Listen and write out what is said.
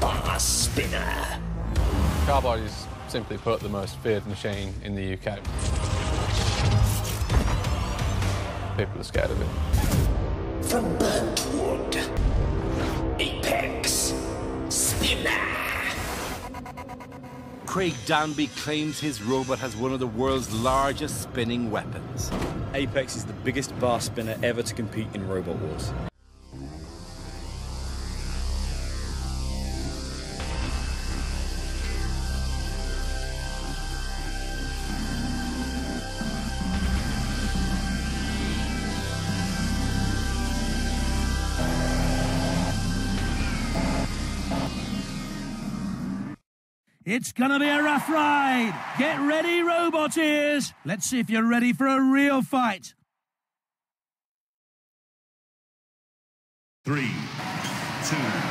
Bar Spinner. Carbide is, simply put, the most feared machine in the UK. People are scared of it. From Brentwood, Apex. Spinner. Craig Danby claims his robot has one of the world's largest spinning weapons. Apex is the biggest bar spinner ever to compete in Robot Wars. It's gonna be a rough ride. Get ready, Robot Wars. Let's see if you're ready for a real fight. Three, two,